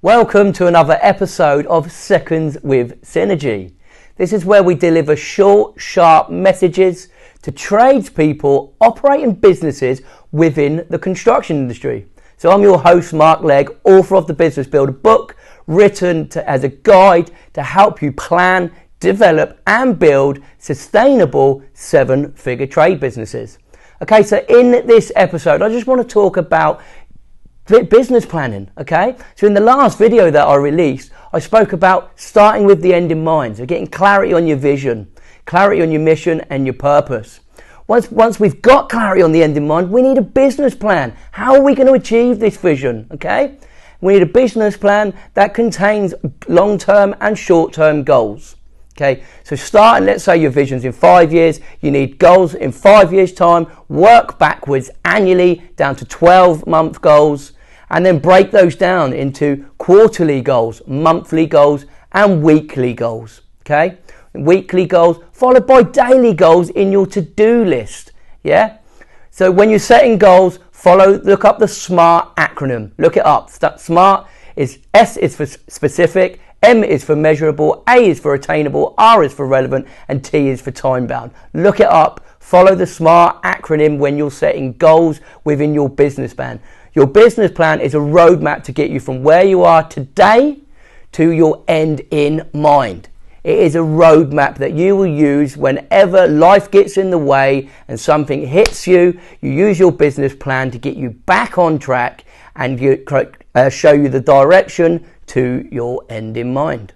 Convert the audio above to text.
Welcome to another episode of Seconds with Synergy. This is where we deliver short, sharp messages to tradespeople operating businesses within the construction industry. So I'm your host, Mark Legg, author of the Business Builder book, written to, as a guide to help you plan, develop, and build sustainable seven figure trade businesses. Okay, so in this episode, I just want to talk about business planning. Okay, so in the last video that I released, I spoke about starting with the end in mind, so getting clarity on your vision, clarity on your mission, and your purpose. Once, once we've got clarity on the end in mind, we need a business plan. How are we going to achieve this vision? Okay, we need a business plan that contains long term and short term goals. Okay, so starting, let's say your vision's in five years, you need goals in five years' time, work backwards annually down to 12 month goals, and then break those down into quarterly goals, monthly goals, and weekly goals. Okay, weekly goals followed by daily goals in your to do list. Yeah, so when you're setting goals, follow, look up the SMART acronym, look it up. SMART is S is for specific, M is for measurable, A is for attainable, R is for relevant, and T is for time bound. Look it up. Follow the SMART acronym when you're setting goals within your business plan. Your business plan is a roadmap to get you from where you are today to your end in mind. It is a roadmap that you will use whenever life gets in the way and something hits you. You use your business plan to get you back on track and you, uh, show you the direction to your end in mind.